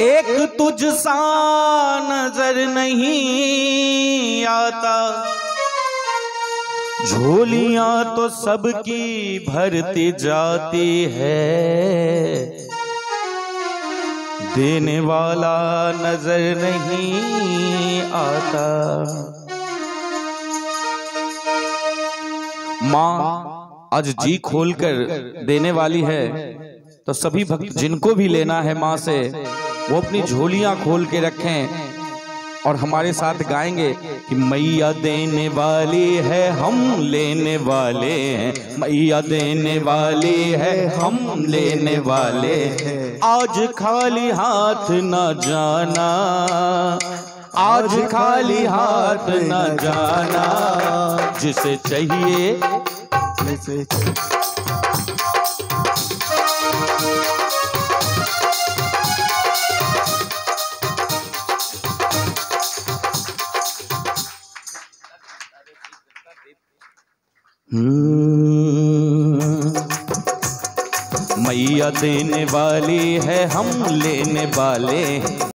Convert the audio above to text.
एक तुझ सा नज़र नहीं आता। झोलियाँ तो सबकी भरती जाती है। देने वाला नज़र नहीं आता। माँ, आज जी खोलकर देने वाली है तो सभी भक्त जिनको भी लेना है माँ से वो अपनी झोलियाँ खोल के रखें और हमारे साथ गाएँगे कि मैया देने वाली है, हम लेने वाले हैं। मैया देने वाली है, हम लेने वाले हैं। आज खाली हाथ न जाना, आज खाली हाथ न जाना, जिसे चाहिए। हम्म। मैया देने वाली है हम लेने वाले